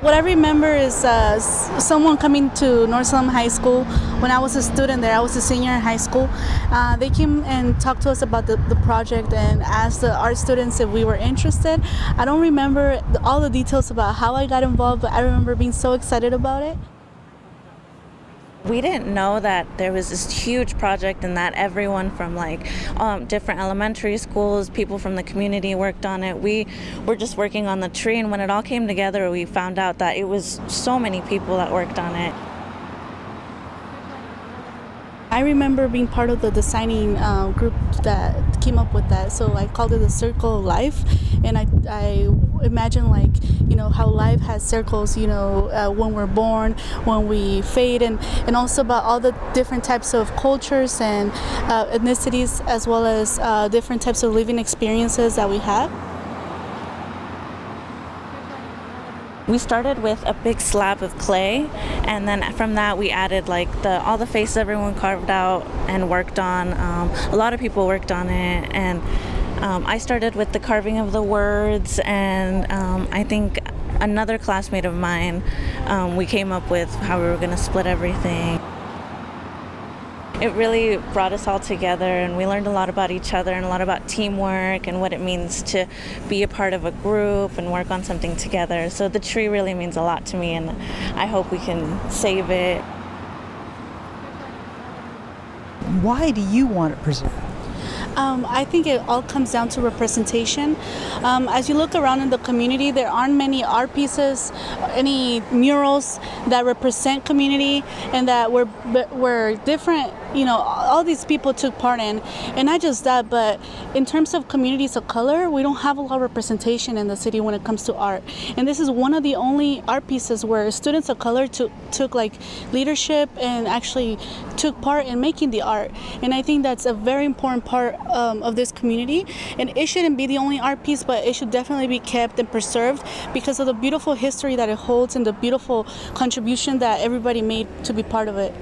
What I remember is uh, someone coming to North Salem High School when I was a student there. I was a senior in high school. Uh, they came and talked to us about the, the project and asked the art students if we were interested. I don't remember all the details about how I got involved, but I remember being so excited about it. We didn't know that there was this huge project and that everyone from like um, different elementary schools, people from the community worked on it. We were just working on the tree, and when it all came together, we found out that it was so many people that worked on it. I remember being part of the designing uh, group that came up with that. So I called it the Circle of Life, and I, I imagine like you know how has circles. You know uh, when we're born, when we fade, and and also about all the different types of cultures and uh, ethnicities, as well as uh, different types of living experiences that we have. We started with a big slab of clay, and then from that we added like the all the faces everyone carved out and worked on. Um, a lot of people worked on it, and um, I started with the carving of the words, and um, I think another classmate of mine, um, we came up with how we were going to split everything it really brought us all together and we learned a lot about each other and a lot about teamwork and what it means to be a part of a group and work on something together. So the tree really means a lot to me and I hope we can save it. Why do you want it preserved? Um, I think it all comes down to representation. Um, as you look around in the community, there aren't many art pieces, any murals that represent community and that were were different. You know, all these people took part in, and not just that, but in terms of communities of color, we don't have a lot of representation in the city when it comes to art. And this is one of the only art pieces where students of color took took like leadership and actually took part in making the art. And I think that's a very important part um, of this community. And it shouldn't be the only art piece, but it should definitely be kept and preserved because of the beautiful history that it holds and the beautiful contribution that everybody made to be part of it.